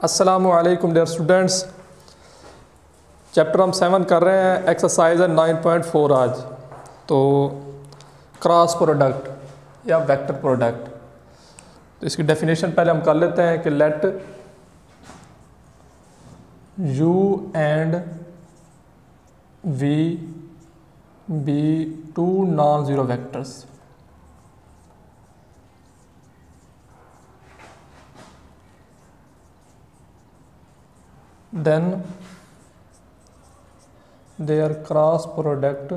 असलकुम dear students chapter हम seven कर रहे हैं एक्सरसाइज है नाइन पॉइंट फोर आज। तो क्रॉस प्रोडक्ट या वेक्टर प्रोडक्ट तो इसकी डेफिनेशन पहले हम कर लेते हैं कि let u and v be two non zero vectors then their cross product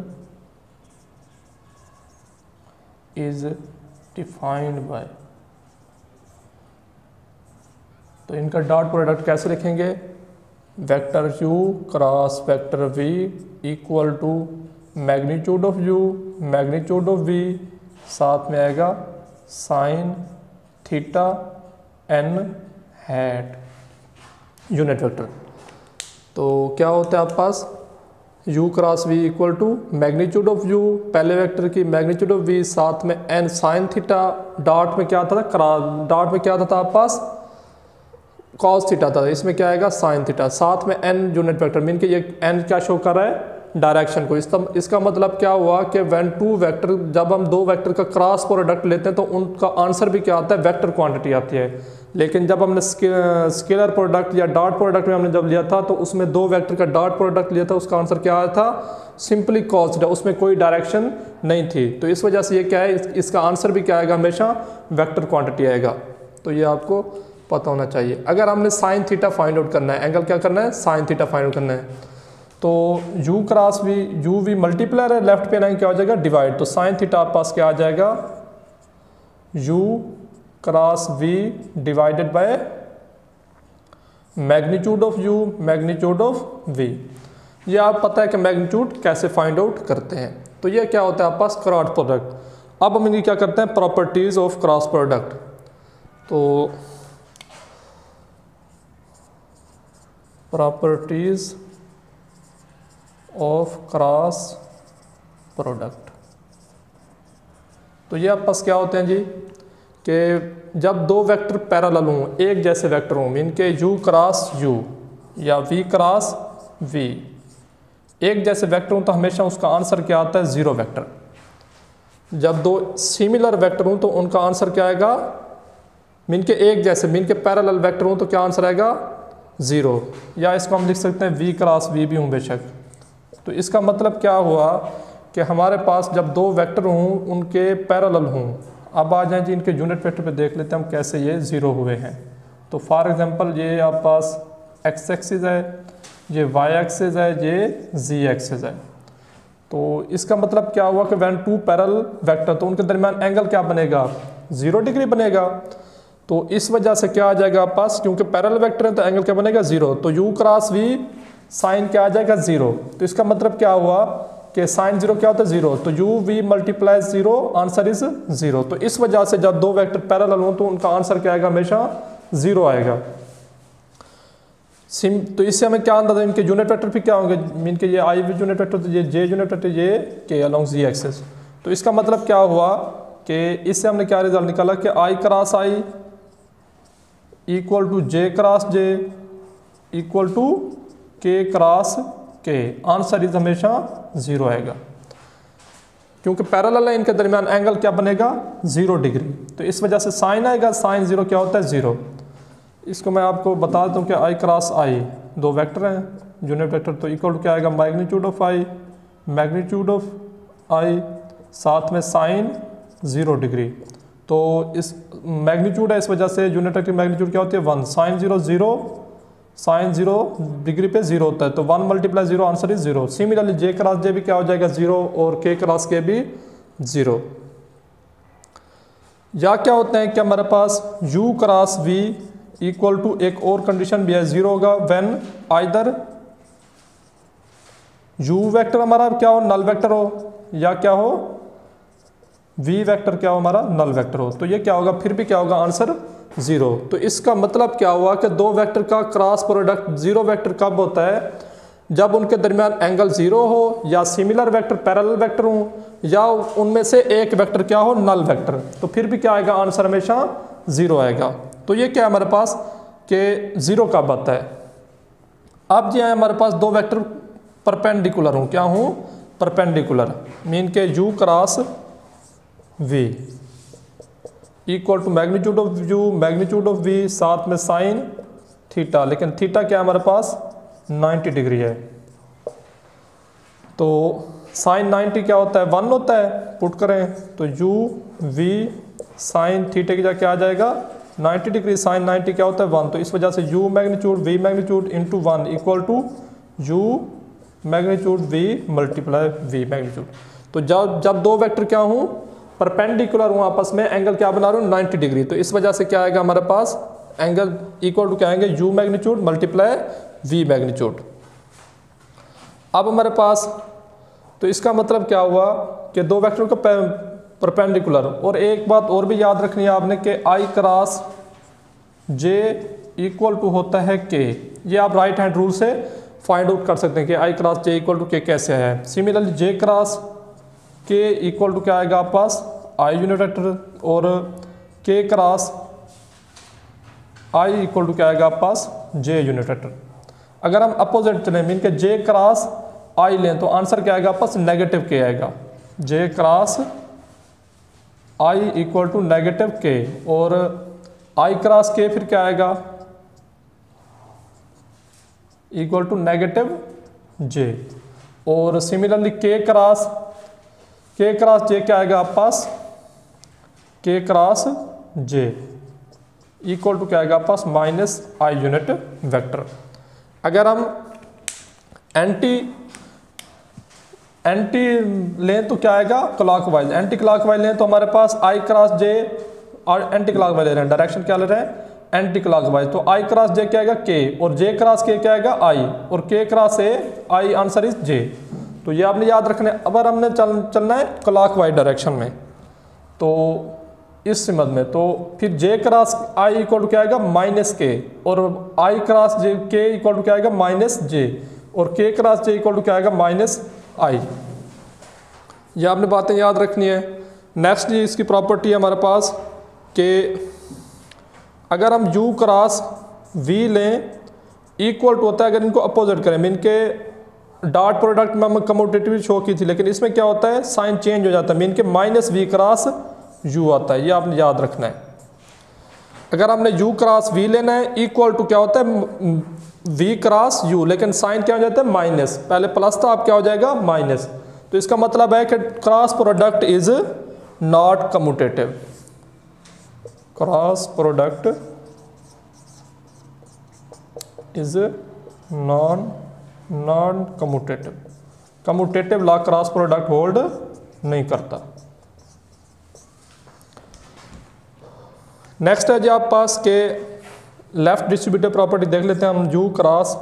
is defined by. तो इनका डॉट प्रोडक्ट कैसे लिखेंगे? Vector u cross vector v equal to magnitude of u magnitude of v, साथ में आएगा sine theta n hat unit vector तो क्या होता है आपके पास? u cross v equal to magnitude of u, पहले वेक्टर की मैग्नीट्यूड ऑफ़ v, साथ में n साइन थीटा डॉट में क्या था? क्रॉस डॉट में क्या था आपके पास? कॉस थीटा था। इसमें क्या आएगा? साइन थीटा साथ में n यूनिट वेक्टर मीन के ये n क्या शो कर रहा है? डायरेक्शन को। इसका इसका मतलब क्या हुआ कि व्हेन टू वैक्टर जब हम दो वैक्टर का क्रॉस प्रोडक्ट लेते हैं तो उनका आंसर भी क्या आता है? वैक्टर क्वांटिटी आती है। लेकिन जब हमने स्केलर प्रोडक्ट या डॉट प्रोडक्ट में हमने जब लिया था तो उसमें दो वेक्टर का डॉट प्रोडक्ट लिया था, उसका आंसर क्या आया था? सिंपली कॉस थीटा उसमें कोई डायरेक्शन नहीं थी। तो इस वजह से ये क्या है? इसका आंसर भी क्या आएगा हमेशा? वेक्टर क्वांटिटी आएगा। तो ये आपको पता होना चाहिए। अगर हमने साइन थीटा फाइंड आउट करना है एंगल क्या करना है? साइन थीटा फाइंड आउट करना है। तो u cross v, u v multiplier है लेफ़्ट पे लाइन क्या हो जाएगा? डिवाइड तो साइन थीटा आप पास क्या आ जाएगा? U cross v divided by magnitude of u magnitude of v. ये आप पता है कि मैग्नीट्यूड कैसे फाइंड आउट करते हैं। तो ये क्या होता है आप पास क्रॉस प्रोडक्ट अब हम इनकी क्या करते हैं? प्रॉपर्टीज़ ऑफ़ क्रॉस प्रोडक्ट तो प्रॉपर्टीज़ ऑफ़ क्रॉस प्रोडक्ट तो ये आप पास क्या होते हैं जी? कि जब दो वेक्टर पैरेलल हों, एक जैसे वेक्टर हों मीन के u क्रॉस u या v क्रॉस v, एक जैसे वेक्टर हों तो हमेशा उसका आंसर क्या आता है? ज़ीरो वेक्टर जब दो सिमिलर वेक्टर हों तो उनका आंसर क्या आएगा? मीन के एक जैसे मीन के पैरेलल वेक्टर हों तो क्या आंसर आएगा? ज़ीरो या इसको हम लिख सकते हैं v क्रॉस v भी हूँ बेशक. तो इसका मतलब क्या हुआ कि हमारे पास जब दो वेक्टर हों, उनके पैरेलल हों। अब आ जाएँ जी, इनके यूनिट वेक्टर पे देख लेते हैं हम कैसे ये ज़ीरो हुए हैं। तो फॉर एग्जांपल ये आप पास एक्स एक्सिस है, ये वाई एक्सिस है, ये जी एक्सिस है। तो इसका मतलब क्या हुआ कि वैन टू पैरल वेक्टर तो उनके दरमियान एंगल क्या बनेगा? ज़ीरो डिग्री बनेगा। तो इस वजह से क्या आ जाएगा आप पास? क्योंकि पैरल वेक्टर है तो एंगल क्या बनेगा? ज़ीरो तो यू क्रॉस वी साइन क्या आ जाएगा ज़ीरो। तो इसका मतलब क्या हुआ कि साइन ज़ीरो क्या होता है? ज़ीरो। तो u v multiply zero answer is zero तो इस वजह से जब दो वेक्टर पैरेलल हो तो उनका आंसर क्या आएगा? हमेशा ज़ीरो आएगा। सिम तो इससे हमें क्या अंदाज़ा इनके यूनिट वेक्टर फिर क्या होंगे? मीन के ये आई वी यूनिट वेक्टर तो ये जे यूनिट वेक्टर ये के अलॉन्ग जी एक्सेस तो इसका मतलब क्या हुआ कि इससे हमने क्या रिज़ल्ट निकाला कि i cross i equal to j cross j equal to k cross k answer is हमेशा ज़ीरो आएगा। क्योंकि पैरेलल है इनके दरमियान एंगल क्या बनेगा? Zero degree. तो इस वजह से साइन आएगा, साइन ज़ीरो क्या होता है? ज़ीरो। इसको मैं आपको बता दूँ कि आई क्रॉस आई दो वेक्टर हैं। यूनिट वेक्टर तो इक्वल क्या आएगा? Magnitude of i magnitude of i साथ में साइन ज़ीरो डिग्री। तो इस मैग्नीट्यूड है इस वजह से यूनिट वेक्टर मैग्नीट्यूड क्या होती है? One. Sine zero zero sine zero degree पे ज़ीरो होता है तो one multiply zero answer is zero. Similarly j cross j भी क्या हो जाएगा? ज़ीरो, और के क्रॉस के भी ज़ीरो। या क्या होते हैं? कि हमारे पास u cross v equal to एक और कंडीशन भी है, ज़ीरो होगा। व्हेन आइदर u वेक्टर हमारा क्या हो? नल वेक्टर हो, या क्या हो? V वेक्टर क्या हो? हमारा नल वेक्टर हो। तो ये क्या होगा? फिर भी क्या होगा? Answer zero. तो इसका मतलब क्या हुआ कि दो वेक्टर का क्रॉस प्रोडक्ट ज़ीरो वेक्टर कब होता है? जब उनके दरमियान एंगल ज़ीरो हो या सिमिलर वेक्टर पैरेलल वेक्टर हो या उनमें से एक वेक्टर क्या हो? नल वेक्टर तो फिर भी क्या आएगा? आंसर हमेशा ज़ीरो आएगा। तो ये क्या है हमारे पास? कि ज़ीरो कब आता है? अब जी है हमारे पास दो वेक्टर परपेंडिकुलर हूँ। क्या हूँ? परपेंडिकुलर मीन के u cross v equal to magnitude of u magnitude of v साथ में साइन थीटा लेकिन थीटा क्या हमारे पास? 90 डिग्री है। तो साइन 90 क्या होता है? वन होता है। पुट करें। तो यू वी साइन थीटे की जगह क्या आ जाएगा? 90 डिग्री साइन 90 क्या होता है? वन तो इस वजह से u magnitude v magnitude into one equal to u magnitude v multiply v magnitude तो जब जब दो वेक्टर क्या हूँ? परपेंडिकुलर हूँ आपस में एंगल क्या बना रहा हूँ? 90 डिग्री तो इस वजह से क्या आएगा हमारे पास? एंगल इक्वल टू क्या आएँगे? U magnitude multiply v magnitude अब हमारे पास तो इसका मतलब क्या हुआ कि दो वेक्टर का परपेंडिकुलर और एक बात और भी याद रखनी है आपने कि i cross j equal to होता है के ये आप राइट हैंड रूल से फाइंड आउट कर सकते हैं कि i cross j equal to k कैसे है। Similarly j cross k equal to क्या आएगा आप पास आई यूनिट वेक्टर और के क्रॉस आई इक्वल टू क्या आएगा आप पास जे यूनिट वेक्टर अगर हम अपोजिट चलें मीन के जे क्रॉस आई लें तो आंसर क्या आएगा आप पास नेगेटिव के आएगा. J cross i equal to negative k और आई क्रॉस के फिर क्या आएगा? इक्वल टू नेगेटिव जे और सिमिलरली के क्रॉस के क्रॉस जे क्या आएगा आप पास? के क्रॉस जे इक्वल टू क्या आएगा आप पास? माइनस आई यूनिट वेक्टर अगर हम एंटी एंटी लें तो क्या आएगा? क्लॉकवाइज एंटी क्लॉकवाइज लें तो हमारे पास आई क्रॉस जे और एंटी क्लॉकवाइज ले रहे हैं। डायरेक्शन क्या ले रहे हैं? एंटी क्लॉकवाइज तो आई क्रॉस जे क्या आएगा? के और जे क्रॉस के क्या आएगा? आई और k cross a i answer is j तो ये आपने याद रखना है। अगर हमने चल, चलना है क्लॉकवाइज डायरेक्शन में तो इस सिमत में तो फिर j cross i equal to क्या आएगा? माइनस के और आई क्रॉस जे के इक्वल टू क्या आएगा? माइनस जे और के क्रॉस जे इक्वल टू क्या आएगा? माइनस आई ये आपने बातें याद रखनी है। नेक्स्ट इसकी प्रॉपर्टी है हमारे पास कि अगर हम यू क्रॉस वी लें इक्वल टू होता है अगर इनको अपोजिट करें मीन के डॉट प्रोडक्ट में हम कमोटेटिव शो की थी, लेकिन इसमें क्या होता है? साइन चेंज हो जाता है। मीन के माइनस वी क्रॉस यू आता है। ये आपने याद रखना है। अगर हमने यू क्रॉस वी लेना है इक्वल टू क्या होता है? वी क्रॉस यू लेकिन साइन क्या हो जाता है? माइनस पहले प्लस था, अब क्या हो जाएगा? माइनस तो इसका मतलब है कि cross product is not commutative cross product is non non commutative commutative law cross product hold नहीं करता। नेक्स्ट है जी आप पास के लेफ़्ट डिस्ट्रीब्यूटिव प्रॉपर्टी देख लेते हैं हम you cross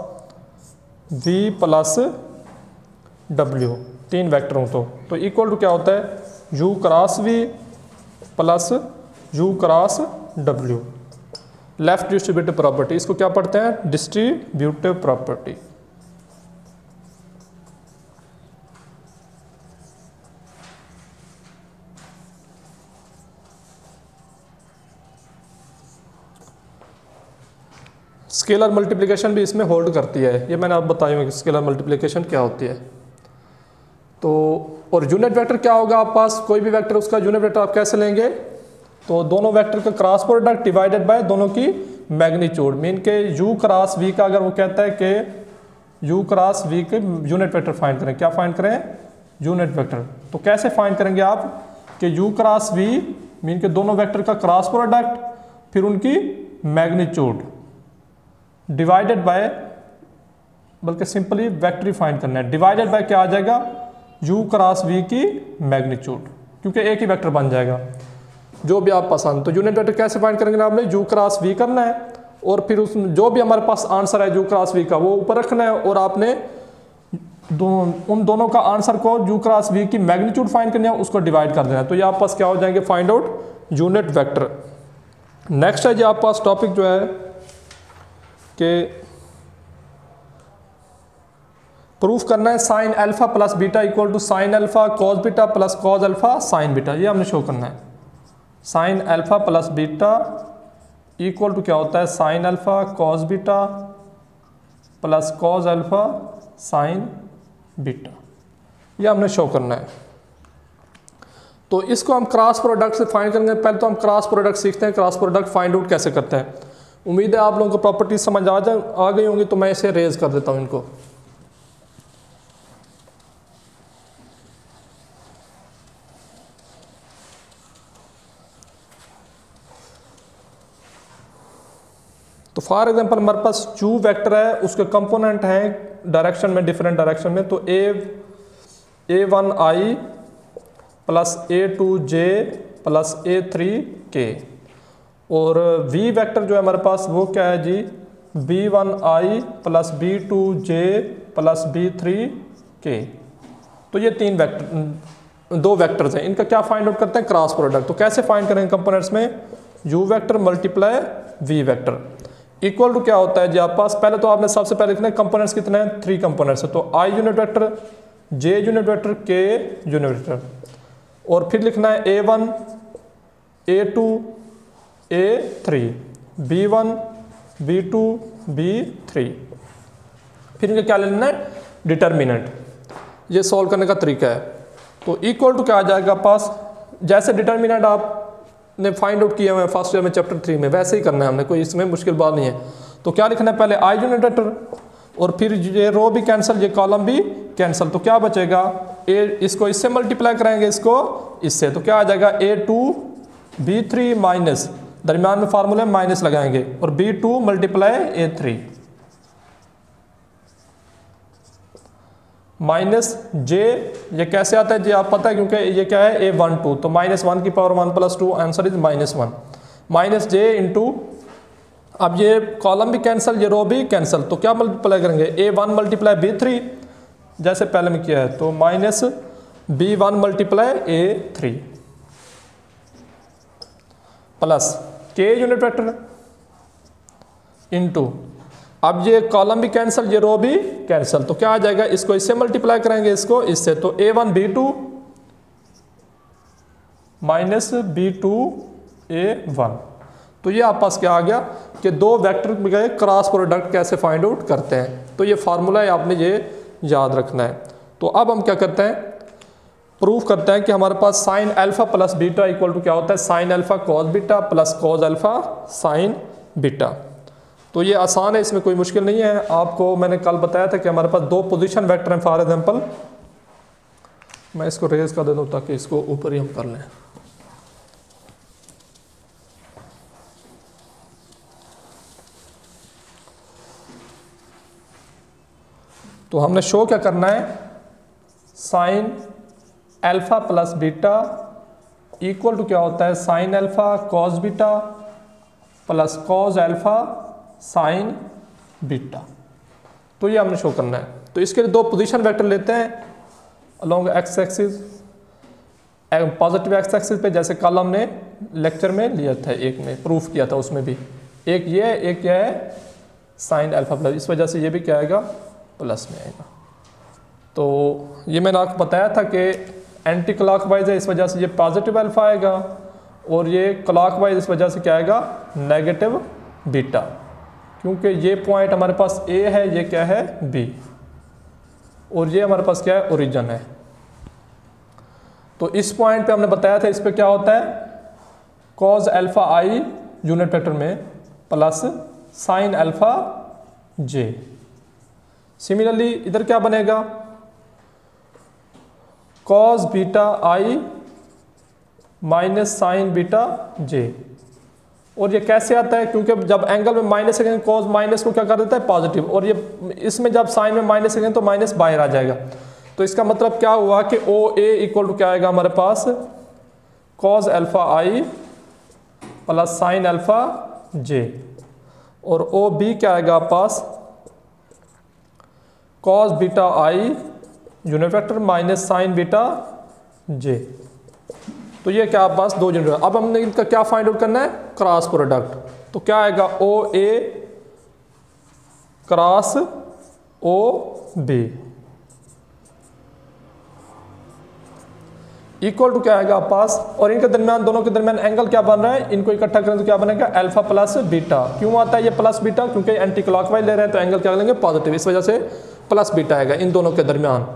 we plus W तीन वेक्टर तो। तो इक्वल टू क्या होता है? U cross v plus u cross W left distributive property इसको क्या पढ़ते हैं? डिस्ट्रीब्यूटिव प्रॉपर्टी स्केलर मल्टीप्लिकेशन भी इसमें होल्ड करती है। ये मैंने आप बताई हुई स्केलर मल्टीप्लिकेशन क्या होती है। तो और यूनिट वेक्टर क्या होगा आप पास? कोई भी वेक्टर, उसका यूनिट वेक्टर आप कैसे लेंगे? तो दोनों वेक्टर का क्रॉस प्रोडक्ट डिवाइडेड बाय दोनों की मैग्नीट्यूड। मीन के यू क्रॉस वी का अगर वो कहता है कि यू क्रॉस वी के यूनिट वेक्टर फाइंड करें, क्या फाइंड करें? Unit vector. तो कैसे फाइंड करेंगे आप कि यू क्रॉस वी मीन के दोनों वेक्टर का क्रॉस प्रोडक्ट, फिर उनकी मैग्नीट्यूड। डिवाइडेड बाय बल्कि सिंपली वेक्टर फाइंड करना है। डिवाइडेड बाय क्या आ जाएगा? यू क्रॉस वी की मैग्नीट्यूड क्योंकि एक ही वेक्टर बन जाएगा। जो भी आप पसंद तो यूनिट वेक्टर कैसे फाइंड करेंगे आपने? यू क्रॉस वी करना है। और फिर उस जो भी हमारे पास आंसर है यू क्रॉस वी का वो ऊपर रखना है। और आपने दो, उन दोनों का आंसर को यू क्रॉस वी की मैग्नीट्यूड फाइंड करनी है उसको डिवाइड कर देना है। तो ये आप पास क्या हो जाएँगे? Find out unit vector next है जी आप पास टॉपिक जो है कि प्रूफ करना है sine alpha plus beta equal to sine alpha cos beta plus cos alpha sine beta ये हमने शो करना है। Sine alpha plus beta equal to क्या होता है? Sine alpha cos beta plus cos alpha sine beta ये हमने show करना है। तो इसको हम क्रॉस प्रोडक्ट से फाइंड करेंगे। पहले तो हम क्रॉस प्रोडक्ट सीखते हैं। क्रॉस प्रोडक्ट फाइंड आउट कैसे करते हैं? उम्मीद है आप लोगों को प्रॉपर्टीज़ समझ आ जा, आ गई होंगी तो मैं इसे रेज कर देता हूँ इनको। तो फॉर एग्जांपल हमारे पास चू वेक्टर है, उसके कंपोनेंट हैं डायरेक्शन में डिफरेंट डायरेक्शन में तो a a one i plus a two j plus a three k और वी वेक्टर जो है हमारे पास वो क्या है जी? B one i plus b two j plus b three k तो ये तीन वेक्टर दो वेक्टर्स हैं। इनका क्या फाइंड आउट करते हैं? क्रॉस प्रोडक्ट तो कैसे फाइंड करेंगे कंपोनेंट्स में? U vector multiply v vector equal to क्या होता है जी आप पास? पहले तो आपने सबसे पहले लिखना है कंपोनेंट्स कितने हैं? थ्री कंपोनेंट्स है तो i unit vector j unit vector k unit vector और फिर लिखना है a one a two a three b one b two b three फिर इनका क्या लेना है? डिटर्मिनेंट ये सॉल्व करने का तरीका है। तो इक्वल टू क्या आ जाएगा पास? जैसे डिटर्मिनेंट आप ने फाइंड आउट किया हुआ है फ़र्स्ट ईयर में चैप्टर थ्री में, वैसे ही करना है हमने, कोई इसमें मुश्किल बात नहीं है। तो क्या लिखना है पहले? आई वेक्टर और फिर ये रो भी कैंसिल ये कॉलम भी कैंसिल तो क्या बचेगा? ए इसको इससे मल्टीप्लाई कराएँगे इसको इससे। तो क्या आ जाएगा? A two b three minus दरमियान में फार्मूले माइनस लगाएँगे और b two multiply a three. Minus j, ये कैसे आता है जी आप पता है, क्योंकि ये क्या है? A one two. तो माइनस वन की power one plus two, answer is minus one. Minus j into, अब ये कॉलम भी कैंसिल, ये रो भी कैंसिल तो क्या मल्टीप्लाई करेंगे? A one multiply b three, जैसे पहले में किया है तो minus b one multiply a three. Plus k unit vector into अब ये कॉलम भी कैंसिल ये रो भी कैंसिल तो क्या आ जाएगा? इसको इससे मल्टीप्लाई करेंगे इसको। इससे तो a one b two minus b two a one तो ये आप पास क्या आ गया कि दो वेक्टर गए क्रॉस प्रोडक्ट कैसे फाइंड आउट करते हैं। तो ये फार्मूला है आपने ये याद रखना है। तो अब हम क्या करते हैं? प्रूफ करते हैं कि हमारे पास sine alpha plus beta equal to क्या होता है? Sine alpha cos beta plus cos alpha sine beta. तो ये आसान है, इसमें कोई मुश्किल नहीं है। आपको, मैंने कल बताया था कि हमारे पास दो पोजीशन वेक्टर हैं फॉर एग्जांपल मैं इसको रेज कर देता हूँ ताकि इसको ऊपर ही हम कर लें। तो हमने शो क्या करना है? Sine alpha plus beta equal to क्या होता है? Sine alpha cos beta plus cos alpha sine beta तो ये हमने शो करना है। तो इसके लिए दो पोजीशन वेक्टर लेते हैं along x axis positive x axis पे, जैसे कल हमने लेक्चर में लिया था, एक में प्रूफ किया था उसमें भी। एक ये, एक क्या है साइन अल्फ़ा प्लस इस वजह से ये भी क्या आएगा? प्लस में आएगा। तो ये मैंने आपको बताया था कि एंटी क्लॉकवाइज है, इस वजह से ये पॉजिटिव अल्फ़ा आएगा और ये क्लॉकवाइज इस वजह से क्या आएगा? नेगेटिव बीटा क्योंकि ये पॉइंट हमारे पास ए है, ये क्या है? बी और ये हमारे पास क्या है? ओरिजन है। तो इस पॉइंट पे हमने बताया था, इस पे क्या होता है? Cos alpha i unit vector में plus sine alpha j similarly इधर क्या बनेगा? Cos beta i minus sine beta j और ये कैसे आता है? क्योंकि जब एंगल में माइनस रखेंगे कॉज माइनस को क्या कर देता है? पॉजिटिव और ये इसमें जब साइन में माइनस रखेंगे तो माइनस बाहर आ जाएगा। तो इसका मतलब क्या हुआ कि ओ ए इक्वल टू क्या आएगा हमारे पास? Cos alpha i plus sine alpha j और ओ बी क्या आएगा पास? Cos beta i unit vector minus sine beta j तो ये क्या पास दो यूनिट अब हमने इनका क्या फाइंड आउट करना है? क्रॉस प्रोडक्ट तो क्या आएगा? O A cross O B equal to क्या आएगा आप पास? और इनके दरमियान, दोनों के दरमियान एंगल क्या बन रहा है? इनको इकट्ठा करें तो क्या बनेगा? अल्फ़ा प्लस बीटा क्यों आता है ये प्लस बीटा क्योंकि एंटी क्लॉकवाइज ले रहे हैं तो एंगल क्या लेंगे? पॉजिटिव इस वजह से प्लस बीटा आएगा इन दोनों के दरमियान।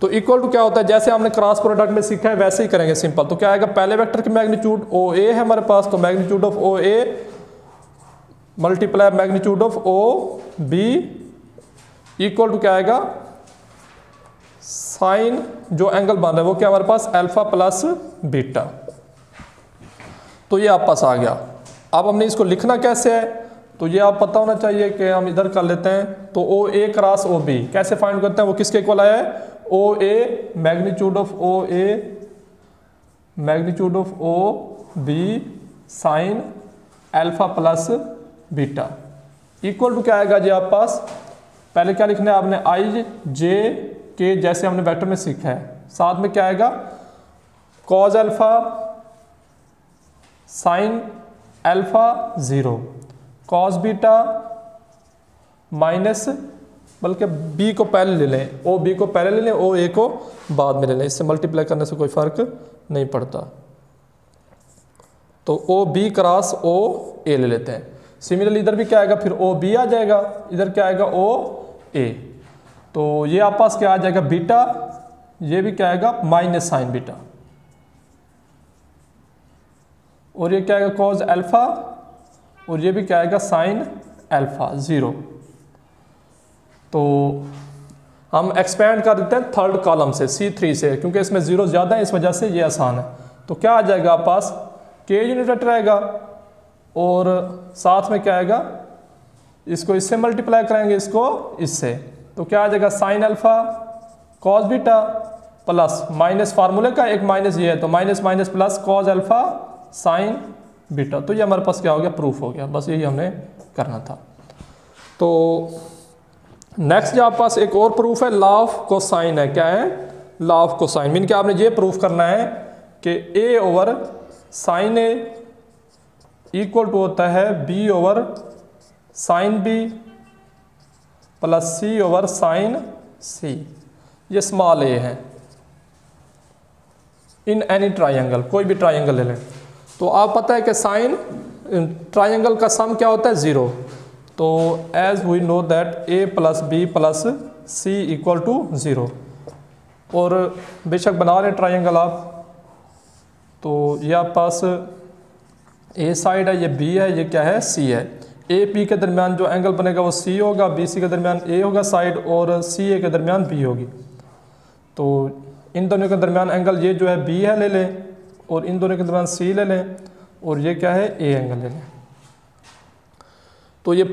तो इक्वल टू क्या होता है? जैसे हमने क्रॉस प्रोडक्ट में सीखा है, वैसे ही करेंगे सिंपल तो क्या आएगा? पहले वेक्टर की मैग्नीट्यूड ओ ए है हमारे पास तो magnitude of O A multiply magnitude of O B equal to क्या आएगा? साइन जो एंगल बन रहा है, वो क्या हमारे पास? अल्फ़ा प्लस बीटा तो ये आप पास आ गया। अब हमने इसको लिखना कैसे है? तो ये आप पता होना चाहिए कि हम इधर कर लेते हैं। तो O A cross O B कैसे फाइंड करते हैं? वो किसके इक्वल आया है? O A magnitude of O A magnitude of O B sine alpha plus beta equal to क्या आएगा जी आप पास? पहले क्या लिखना है आपने? आई जे के जैसे हमने वेक्टर में सीखा है। साथ में क्या आएगा? Cos alpha sine alpha zero cos beta minus बल्कि बी को पहले ले लें। ओ बी को पहले ले लें ओ ए को बाद में ले लें। इससे मल्टीप्लाई करने से कोई फ़र्क नहीं पड़ता। तो ओ बी क्रॉस ओ ए ले लेते हैं। सिमिलरली इधर भी क्या आएगा? फिर ओ बी आ जाएगा। इधर क्या आएगा? ओ ए तो ये आप पास क्या आ जाएगा? बीटा ये भी क्या आएगा? माइनस साइन बीटा और ये क्या आएगा? कॉज अल्फ़ा और ये भी क्या आएगा? साइन अल्फ़ा ज़ीरो तो हम एक्सपेंड कर देते हैं थर्ड कॉलम से सी थ्री से, क्योंकि इसमें ज़ीरो ज़्यादा है, इस वजह से ये आसान है। तो क्या आ जाएगा आप पास? के यूनिट रहेगा और साथ में क्या आएगा? इसको इससे मल्टीप्लाई करेंगे इसको इससे। तो क्या आ जाएगा? Sine alpha cos beta plus minus फार्मूले का एक माइनस ये है तो minus minus plus cos alpha sine beta तो ये हमारे पास क्या हो गया? प्रूफ हो गया। बस यही हमने करना था। तो नेक्स्ट जो आप पास एक और प्रूफ है लॉ ऑफ़ कोसाइन है। क्या है? लॉ ऑफ़ कोसाइन मीन क्या आपने ये प्रूफ करना है कि a over sine a equal to होता है b over sine b plus c over sine c ये स्मॉल ए है। इन एनी ट्राइंगल कोई भी ट्राइंगल ले लें। तो आप पता है कि साइन ट्राइंगल का सम क्या होता है? ज़ीरो तो as we know that a plus b plus c equal to zero और बेशक बना रहे ट्राइंगल आप तो ये आप पास ए साइड है, ये बी है, ये क्या है? सी है। ए पी के दरमियान जो एंगल बनेगा वो सी होगा बी सी के दरमियान ए होगा साइड और सी ए के दरमियान बी होगी। तो इन दोनों के दरमियान एंगल ये जो है बी है ले लें, और इन दोनों के दरमियान सी ले लें, और ये क्या है? ए एंगल ले लें। तो ये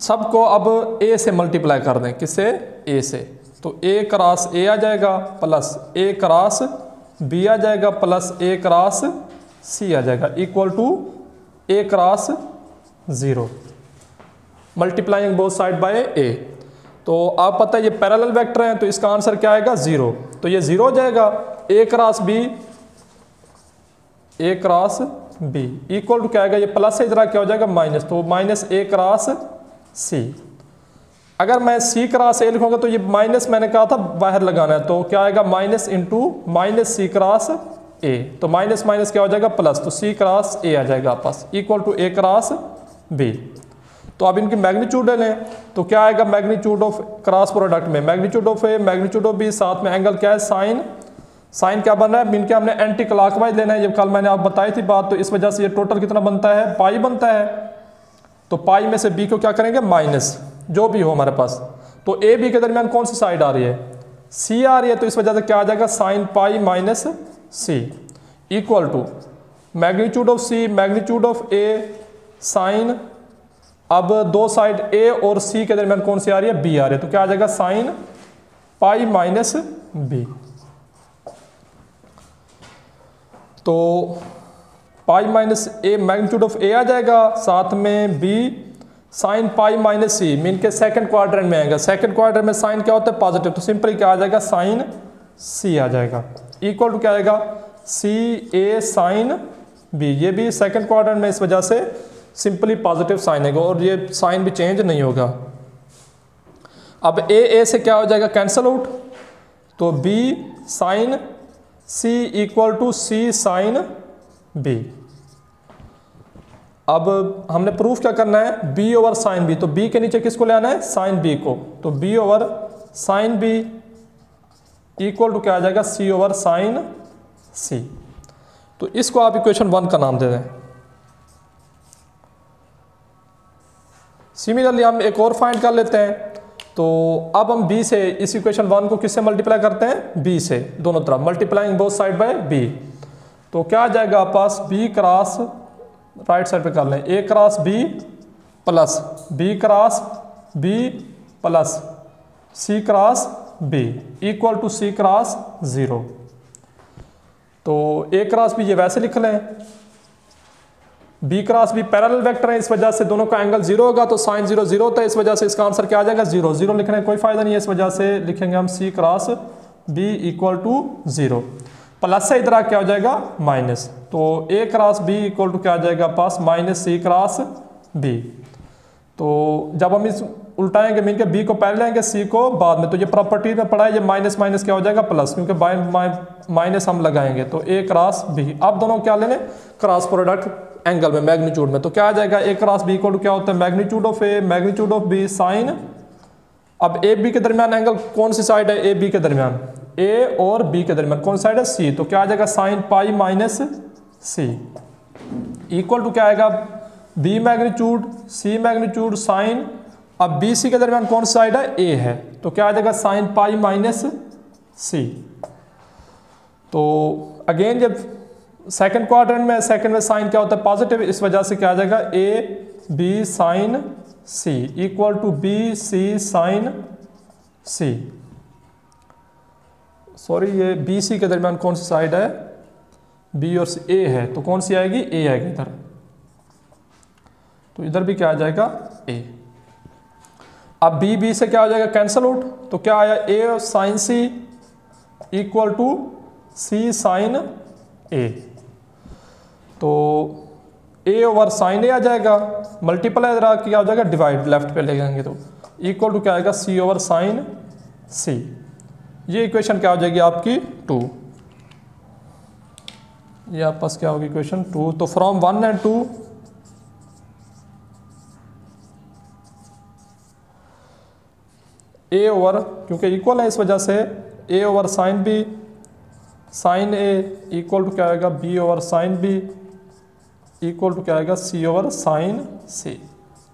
सबको अब ए से मल्टीप्लाई कर दें। किससे? ए से। तो ए क्रॉस ए आ जाएगा प्लस ए क्रॉस बी आ जाएगा प्लस ए क्रॉस सी आ जाएगा। Equal to a cross zero multiplying both side by a तो आप पता है ये पैरेलल वेक्टर हैं तो इसका आंसर क्या आएगा? ज़ीरो तो ये ज़ीरो हो जाएगा। A cross b a cross b equal to क्या आएगा? ये प्लस है इधर क्या हो जाएगा? माइनस तो माइनस ए क्रॉस सी अगर मैं सी क्रॉस ए लिखूँगा तो ये माइनस मैंने कहा था, बाहर लगाना है। तो क्या आएगा? Minus into minus c cross a तो माइनस माइनस क्या हो जाएगा? प्लस तो सी क्रॉस ए आ जाएगा आप पास equal to a cross b तो अब इनकी मैग्नीट्यूड लें। तो क्या आएगा? मैग्नीट्यूड ऑफ़ क्रॉस प्रोडक्ट में। Magnitude of a magnitude of b साथ में एंगल क्या है? साइन साइन क्या बन रहा है? मीन के हमने एंटी क्लॉकवाइज लेना है? जब कल मैंने आप बताई थी बात तो इस वजह से ये टोटल कितना बनता है? पाई बनता है। तो पाई में से बी को क्या करेंगे? माइनस जो भी हो हमारे पास। तो ए बी के दरमियान कौन सी साइड आ रही है? सी आ रही है तो इस वजह से क्या आ जाएगा? Sine pi minus c equal to magnitude of c magnitude of a sine अब दो साइड ए और सी के दरमियान कौन सी आ रही है? बी आ रही है। तो क्या आ जाएगा? साइन पाई माइनस बी तो pi minus a magnitude of a आ जाएगा, साथ में b sine pi minus c mean के सेकंड क्वार्टर में आएगा। सेकंड क्वार्टर में साइन क्या होता है? पॉजिटिव तो सिंपली क्या आ जाएगा? साइन सी आ जाएगा। इक्वल टू क्या आएगा? सी ए साइन बी ये भी सेकंड क्वार्टर में इस वजह से सिंपली पॉजिटिव साइन आएगा और ये साइन भी चेंज नहीं होगा। अब ए ए से क्या हो जाएगा? कैंसल आउट तो b sine c equal to c sine b अब हमने प्रूफ क्या करना है? बी ओवर साइन बी तो बी के नीचे किसको ले आना है? साइन बी को. तो b over sine b equal to क्या आ जाएगा? सी ओवर साइन सी तो इसको आप इक्वेशन वन का नाम दे दें। सिमिलरली हम एक और फाइंड कर लेते हैं। तो अब हम b से इस इक्वेशन वन को किससे मल्टीप्लाई करते हैं? B से। दोनों तरफ़ multiplying both side by b. तो क्या आ जाएगा आप पास b क्रॉस राइट साइड पे कर लें। A cross b plus b cross b plus c cross b equal to c cross zero तो a क्रॉस b ये वैसे लिख लें। B cross b parallel vector है, इस वजह से दोनों का एंगल ज़ीरो होगा तो साइन ज़ीरो ज़ीरो होता है, इस वजह से इसका आंसर क्या आ जाएगा? ज़ीरो ज़ीरो लिखने का कोई फ़ायदा नहीं है, इस वजह से लिखेंगे हम c cross b equal to zero plus से इधर क्या हो जाएगा? माइनस तो a cross b equal to क्या आ जाएगा पास? माइनस सी क्रॉस बी तो जब हम इस उल्टाएँगे, मीन के बी को पहले लेंगे सी को बाद में तो ये प्रॉपर्टी में पढ़ा है, ये माइनस माइनस क्या हो जाएगा? प्लस क्योंकि माइनस हम लगाएँगे तो ए क्रॉस बी अब दोनों क्या लेने? क्रॉस प्रोडक्ट एंगल में मैग्नीट्यूड में तो क्या आ जाएगा? ए क्रॉस बी को क्या होता है? Magnitude of a magnitude of b sine अब ए बी के दरमियान एंगल कौन सी साइड है? ए बी के दरमियान। ए और बी के दरमियान। कौन साइड है? सी तो क्या आ जाएगा? Sine pi minus c equal to क्या आएगा? B magnitude c magnitude sine अब बी सी के दरमियान कौन सी साइड है? ए है। तो क्या आ जाएगा? साइन पाई माइनस सी तो अगेन जब सेकंड क्वाड्रेंट में सेकंड में साइन क्या होता है? पॉजिटिव इस वजह से क्या आ जाएगा? A b sine c equal to b c sine c sorry ये बी सी के दरमियान कौन सी साइड है? बी और सी ए है। तो कौन सी आएगी? ए आएगी इधर। तो इधर भी क्या आ जाएगा? ए अब बी बी से क्या हो जाएगा? कैंसल आउट तो क्या आया? A sine c equal to c sine a तो ए ओवर साइन ए आ जाएगा मल्टीप्लाई जरा क्या हो जाएगा डिवाइड लेफ़्ट पे ले जाएँगे तो। इक्वल टू क्या आएगा? सी ओवर साइन सी ये इक्वेशन क्या हो जाएगी आपकी? टू ये आप पास क्या होगी इक्वेशन टू तो from one and two A over क्योंकि इक्वल है इस वजह से A over sine B sine A equal to क्या आएगा? B over sine B equal to क्या आएगा? सी ओवर साइन सी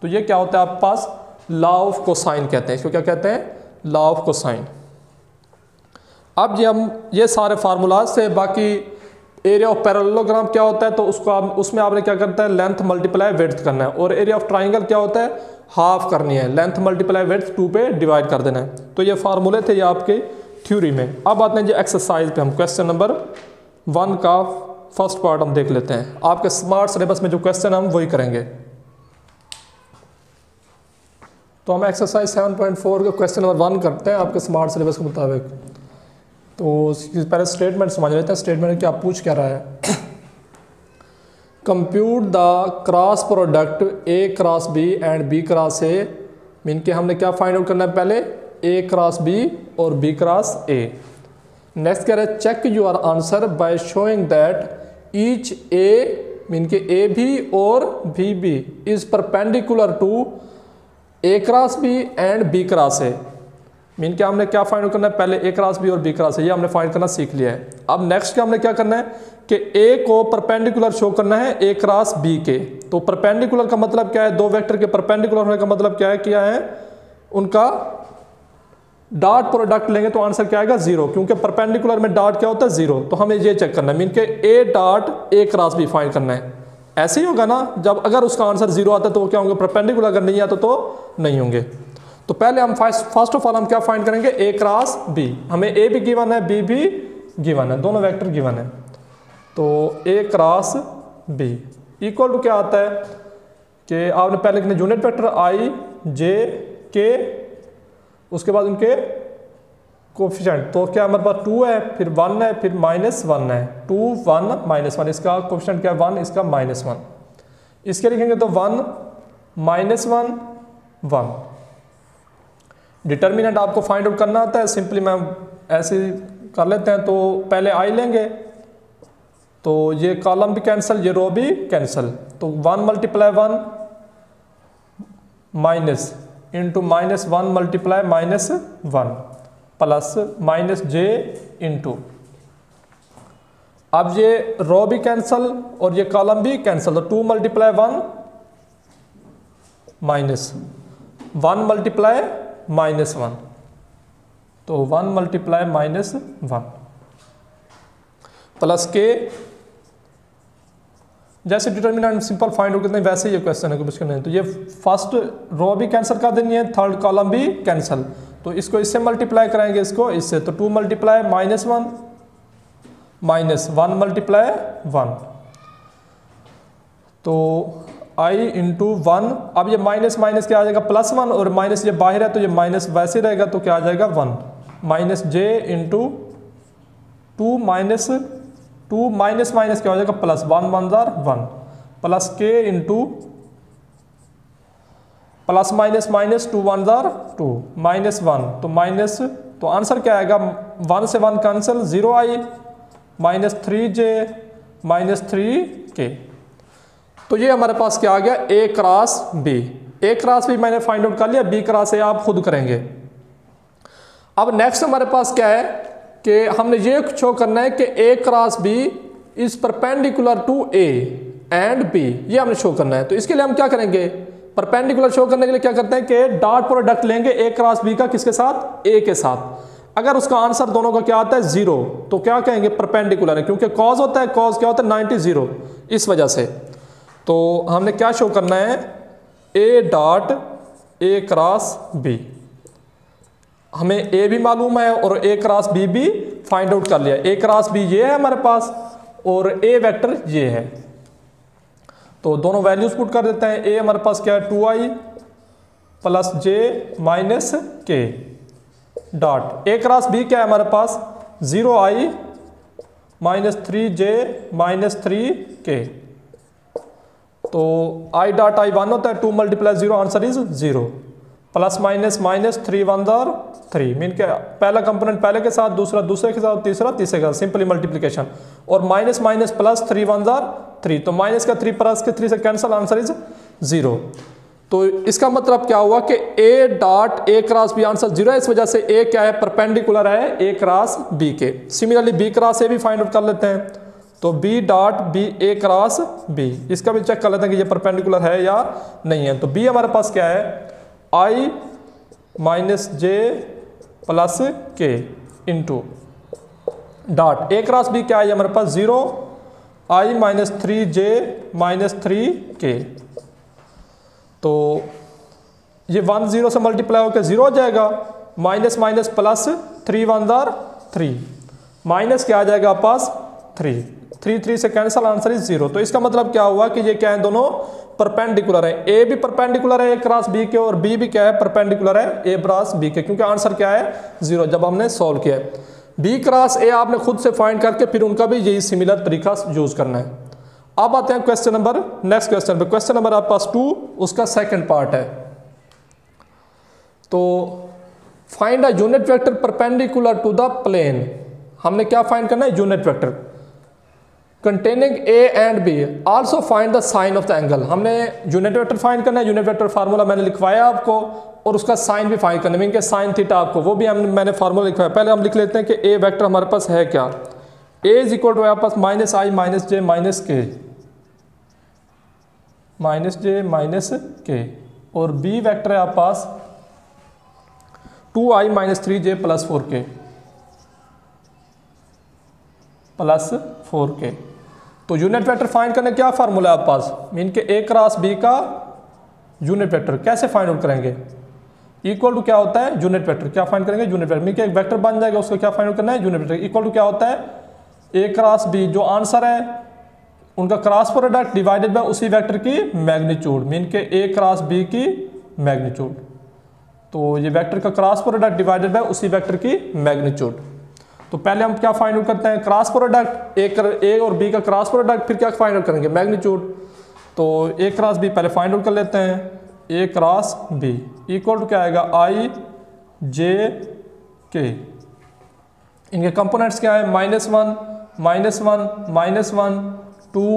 तो ये क्या होता है आपके पास? लॉ ऑफ़ कोसाइन कहते हैं। इसको क्या कहते हैं? लॉ ऑफ़ कोसाइन अब ये हम, ये सारे फार्मूलाज से बाकी एरिया ऑफ़ पैरेललोग्राम क्या होता है? तो उसको आप, उसमें आपने क्या करता है? लेंथ मल्टीप्लाई वेथ करना है। और एरिया ऑफ़ ट्राइंगल क्या होता है? हाफ़ करनी है। लेंथ मल्टीप्लाई वेथ टू पे डिवाइड कर देना है। तो ये फार्मूले थे ये आपके थ्योरी में। अब आते हैं जी एक्सरसाइज पे। हम क्वेश्चन नंबर वन का फ़र्स्ट पार्ट हम देख लेते हैं। आपके स्मार्ट सिलेबस में जो क्वेश्चन हम वही करेंगे। तो हम एक्सरसाइज 7.4 का क्वेश्चन नंबर वन करते हैं आपके स्मार्ट सिलेबस के मुताबिक। तो पहले स्टेटमेंट समझ लेते हैं। स्टेटमेंट क्या, पूछ क्या रहा है? Compute the cross product a cross b and b cross a mean के हमने क्या फाइंड आउट करना है पहले? ए क्रॉस बी और बी क्रॉस ए नेक्स्ट कह रहे हैं check your answer by showing that each a mean के ए भी और भी b is perpendicular to a cross b and b cross a mean के हमने क्या फाइंड करना है? पहले ए क्रॉस बी और बी क्रॉस ए ये हमने फाइंड करना सीख लिया है। अब नेक्स्ट क्या हमने क्या करना है? कि ए को परपेंडिकुलर शो करना है ए क्रॉस बी के। तो परपेंडिकुलर का मतलब क्या है? दो वेक्टर के परपेंडिकुलर होने का मतलब क्या है? क्या है? उनका डॉट प्रोडक्ट लेंगे तो आंसर क्या आएगा? ज़ीरो क्योंकि परपेंडिकुलर में डॉट क्या होता है? ज़ीरो तो हमें ये चेक करना है। मीन के a dot a cross b find करना है। ऐसे ही होगा ना, जब अगर उसका आंसर ज़ीरो आता है तो वो क्या होंगे? परपेंडिकुलर अगर नहीं आता तो नहीं होंगे। तो पहले हम फ़र्स्ट ऑफ़ ऑल हम क्या फाइंड करेंगे? ए क्रॉस बी हमें ए भी गिवन है बी भी गिवन है। दोनों वेक्टर गिवन है। तो a cross b equal to क्या आता है? कि आपने पहले लिखने यूनिट वेक्टर आई जे के उसके बाद उनके कोफिशेंट तो क्या हमारे पास टू है, फिर वन है, फिर माइनस वन है। टू वन माइनस वन इसका कोफिशेंट क्या है? वन इसका माइनस वन इसके लिखेंगे तो one minus one one determinant आपको फाइंड आउट करना आता है। सिंपली मैं ऐसे कर लेते हैं तो पहले आई लेंगे। तो ये कॉलम भी कैंसिल ये रो भी कैंसिल तो one multiply one minus into minus one multiply minus one plus minus j into अब ये रो भी कैंसल और ये कॉलम भी कैंसल तो two multiply one minus one multiply minus one तो one multiply minus one plus k जैसे determinant simple find करते हैं वैसे ये क्वेश्चन है मुश्किल नहीं तो ये फ़र्स्ट रो भी कैंसिल कर देनी है थर्ड कॉलम भी कैंसिल तो इसको इससे मल्टीप्लाई कराएँगे इसको, इससे। तो two multiply minus one minus one multiply one तो आई इंटू वन अब ये माइनस माइनस क्या आ जाएगा? प्लस वन और माइनस ये बाहर है तो ये माइनस वैसे रहेगा तो क्या आ जाएगा? One minus j into two minus two minus minus क्या हो जाएगा? Plus one one jar one. Plus k into plus minus minus two, one jar two. Minus one तो माइनस तो आंसर क्या आएगा? वन से one cancel zero i minus three j minus three k तो ये हमारे पास क्या आ गया? A cross b a cross b मैंने फाइंड आउट कर लिया बी क्रॉस ए आप खुद करेंगे। अब नेक्स्ट हमारे पास क्या है? कि हमने ये शो करना है कि a cross b is perpendicular to a and b ये हमने शो करना है। तो इसके लिए हम क्या करेंगे? परपेंडिकुलर शो करने के लिए क्या करते हैं कि डॉट प्रोडक्ट लेंगे ए क्रॉस बी का किसके साथ? ए के साथ। अगर उसका आंसर दोनों का क्या आता है? ज़ीरो तो क्या कहेंगे? परपेंडिकुलर है। क्योंकि कॉज होता है कॉज क्या होता है? नाइनटी ज़ीरो इस वजह से। तो हमने क्या शो करना है? A dot a cross b हमें ए भी मालूम है और ए क्रॉस बी भी फाइंड आउट कर लिया। ए क्रॉस बी ये है हमारे पास और ए वेक्टर ये है। तो दोनों वैल्यूज़ पुट कर देते हैं। ए हमारे पास क्या है? Two i plus j minus k dot a cross b क्या है हमारे पास? Zero i minus three j minus three k तो आई डॉट आई वन होता है। Two multiply zero answer is zero plus minus minus three one there three. Mean के पहला component पहले के साथ, दूसरा, दूसरे के साथ, तीसरा, तीसरे के साथ। सिंपली मल्टीप्लीकेशन और minus minus plus three one दर थ्री। तो माइनस का थ्री प्लस के थ्री से कैंसल आंसर इज़ ज़ीरो तो इसका मतलब क्या हुआ कि a dot a cross b answer zero है। इस वजह से ए क्या है? परपेंडिकुलर है ए क्रॉस बी के। सिमिलरली बी क्रॉस ए भी फाइंड आउट कर लेते हैं। तो b dot b a cross b इसका भी चेक कर लेते हैं कि ये परपेंडिकुलर है या नहीं है। तो बी हमारे पास क्या है? I minus j plus k into dot a cross b क्या है? हमारे पास zero i minus three j minus three k तो ये वन ज़ीरो से मल्टीप्लाई होकर ज़ीरो हो जाएगा। Minus minus plus three one दार थ्री माइनस क्या आ जाएगा पास? थ्री थ्री थ्री से कैंसल आंसर इज़ ज़ीरो तो इसका मतलब क्या हुआ कि ये क्या है दोनों? परपेंडिकुलर है. ए भी परपेंडिकुलर है ए क्रॉस बी के, और बी भी क्या है? परपेंडिकुलर है ए क्रॉस बी के. क्योंकि आंसर क्या है? ज़ीरो जब हमने सॉल्व किया है. बी क्रॉस ए आपने खुद से फाइंड करके फिर उनका भी यही सिमिलर तरीका यूज़ करना है. अब आते हैं क्वेश्चन नंबर नेक्स्ट क्वेश्चन पे. क्वेश्चन नंबर आपके पास टू उसका सेकंड पार्ट है. तो find a unit vector perpendicular to the plane हमने क्या फाइंड करना है? Unit vector containing a and b also find the sine of the angle हमने यूनिट वेक्टर फाइंड करना है यूनिट वेक्टर फार्मूला मैंने लिखवाया आपको, और उसका साइन भी फाइंड करना है। साइन थीटा आपको, वो भी हमने मैंने फार्मूला लिखवाया। पहले हम लिख लेते हैं कि ए वेक्टर हमारे पास है क्या? ए इज़ इक्वल टू हमारे पास minus i minus j minus k minus j minus k और बी वैक्टर है आपके पास two i minus three j plus four k plus four k तो यूनिट वेक्टर फाइंड करने क्या फार्मूला है आपके पास? मीन के ए क्रॉस बी का यूनिट वेक्टर कैसे फाइंड आउट करेंगे? इक्वल टू क्या होता है? यूनिट वेक्टर क्या फाइंड करेंगे? यूनिट वेक्टर मीन के एक वेक्टर बन जाएगा, उसको क्या फाइंड आउट करना है? यूनिट वेक्टर इक्वल टू क्या होता है? ए क्रॉस बी जो आंसर है, उनका क्रॉस प्रोडक्ट डिवाइडेड बाय उसी वेक्टर की मैग्नीट्यूड मीन के ए क्रॉस बी की मैग्नीट्यूड तो ये वेक्टर का क्रॉस प्रोडक्ट डिवाइडेड बाय उसी वेक्टर की मैग्नीट्यूड तो पहले हम क्या फाइंड आउट करते हैं? क्रॉस प्रोडक्ट ए कर ए और बी का क्रॉस प्रोडक्ट फिर क्या फाइंड आउट करेंगे? मैग्नीट्यूड तो ए क्रॉस बी पहले फाइंड आउट कर लेते हैं। A cross B equal to क्या आएगा? आई जे के इनके कंपोनेंट्स क्या है? Minus one minus one minus one two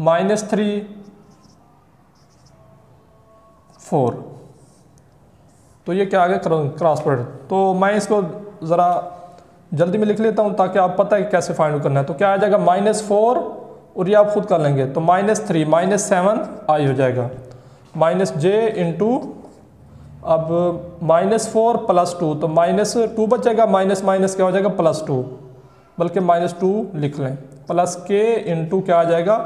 minus three four तो ये क्या आ गया? क्रॉस प्रोडक्ट तो मैं इसको ज़रा जल्दी में लिख लेता हूँ ताकि आप पता है कि कैसे फाइंड करना है। तो क्या आ जाएगा? माइनस फोर और ये आप खुद कर लेंगे। तो minus three minus seven i हो जाएगा। माइनस जे इंटू अब माइनस फोर प्लस टू तो माइनस टू बचेगा माइनस माइनस क्या हो जाएगा? प्लस टू बल्कि माइनस टू लिख लें। प्लस के इंटू क्या आ जाएगा?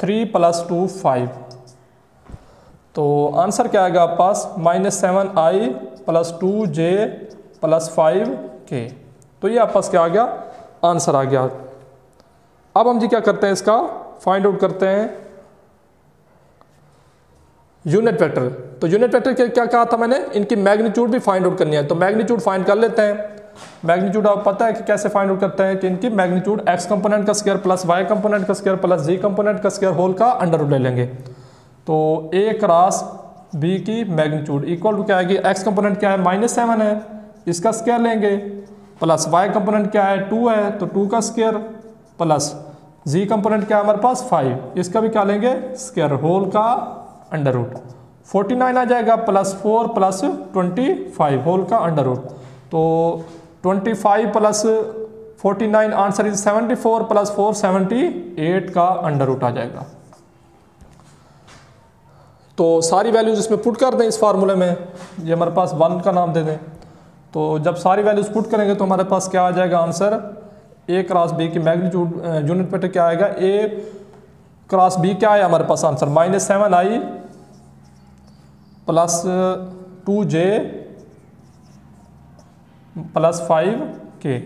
थ्री प्लस टू फाइव तो आंसर क्या आएगा आप पास? Minus seven i plus two j plus five k तो ये आप पास क्या आ गया? आंसर आ गया। अब हम जी क्या करते हैं इसका? फाइंड आउट करते हैं। यूनिट वेक्टर तो यूनिट वेक्टर के क्या कहा था मैंने? इनकी मैग्नीट्यूड भी फाइंड आउट करनी है। तो मैग्नीट्यूड फाइंड कर लेते हैं। मैग्नीट्यूड आप पता है कि कैसे फाइंड आउट करते हैं कि इनकी मैग्नीट्यूड एक्स कंपोनेंट का स्क्वायर प्लस वाई कंपोनेंट का स्क्वायर प्लस जी कंपोनेंट का स्क्वायर होल का अंडर ले लेंगे। तो ए क्रॉस बी की मैग्नीट्यूड इक्वल टू क्या आएगी? एक्स कंपोनेंट क्या है? माइनस सेवन है। इसका स्क्वायर लेंगे। प्लस वाई कंपोनेंट क्या है? टू है तो टू का स्केयर प्लस जी कंपोनेंट क्या है हमारे पास? फाइव इसका भी क्या लेंगे? स्केयर होल का अंडर रूट फोर्टी नाइन आ जाएगा, plus four plus twenty five whole का अंडर रूट तो twenty five plus forty nine answer is seventy four plus four seventy eight का अंडर रूट आ जाएगा. तो सारी वैल्यूज़ इसमें पुट कर दें इस फार्मूले में. ये हमारे पास वन का नाम दे दें. तो जब सारी वैल्यूज़ पुट करेंगे तो हमारे पास क्या आ जाएगा आंसर ए क्रॉस बी की मैग्नीट्यूड यूनिट पे क्या आएगा? ए क्रॉस बी क्या है हमारे पास answer minus seven i plus two j plus five k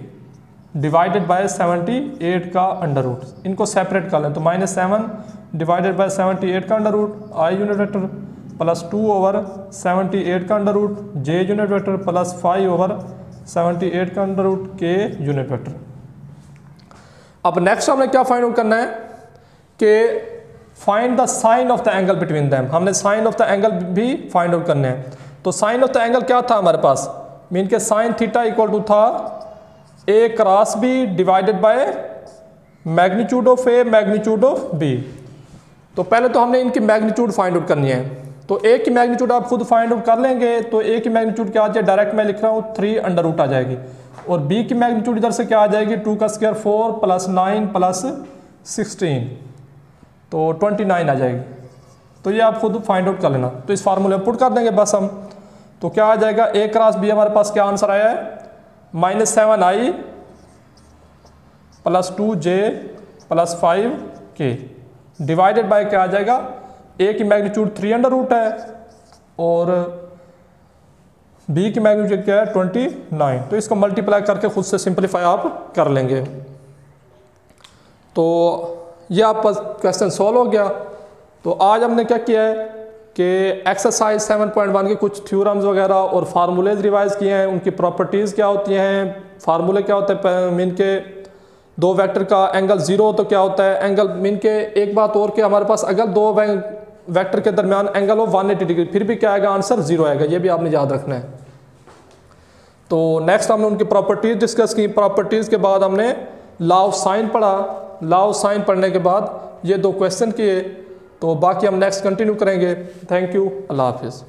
divided by seventy eight का अंडर रूट इनको सेपरेट कर लें तो minus seven divided by seventy eight का under root i unit vector plus two over seventy eight का under root j unit vector plus five over seventy eight का under root k unit vector अब next हमने क्या find out करना है? कि find the sine of the angle between them हमने sine of the angle भी फाइंड आउट करने हैं. तो साइन ऑफ़ द एंगल क्या था हमारे पास? मीन के साइन थीटा इक्वल टू था A cross B divided by magnitude of A magnitude of B तो पहले तो हमने इनकी मैग्नीट्यूड फाइंड आउट करनी है. तो ए की मैग्नीट्यूड आप खुद फाइंड आउट कर लेंगे तो ए की मैग्नीट्यूड क्या आ जाए डायरेक्ट मैं लिख रहा हूँ थ्री अंडर रूट आ जाएगी। और बी की मैग्नीट्यूड इधर से क्या आ जाएगी? टू का square four plus nine plus sixteen तो ट्वेंटी नाइन आ जाएगी। तो ये आप खुद फाइंड आउट कर लेना। तो इस फार्मूले में पुट कर देंगे बस हम। तो क्या आ जाएगा? ए क्रॉस बी हमारे पास क्या आंसर आया है? Minus seven i plus two j plus five k divided by क्या आ जाएगा? ए की मैग्नीट्यूड थ्री अंडर रूट है और बी की मैग्नीट्यूड क्या है? ट्वेंटी नाइन तो इसको मल्टीप्लाई करके खुद से सिंपलीफाई आप कर लेंगे। तो ये आपका क्वेश्चन सॉल्व हो गया। तो आज हमने क्या किया है कि एक्सरसाइज 7.1 के कुछ थ्योरम्स वगैरह और फार्मूलेज रिवाइज किए हैं। उनकी प्रॉपर्टीज़ क्या होती हैं? फार्मूले क्या होते हैं? मीन के दो वेक्टर का एंगल ज़ीरो तो क्या होता है? एंगल मीन के एक बात और कि हमारे पास अगर दो वेक्टर के दरमियान एंगल हो 180 डिग्री फिर भी क्या आएगा आंसर? ज़ीरो आएगा। ये भी आपने याद रखना है। तो नेक्स्ट हमने उनकी प्रॉपर्टीज़ डिस्कस की। प्रॉपर्टीज़ के बाद हमने लाव साइन पढ़ा। लाव साइन पढ़ने के बाद ये दो क्वेश्चन किए। तो बाकी हम नेक्स्ट कंटिन्यू करेंगे। थैंक यू अल्लाह हाफिज़।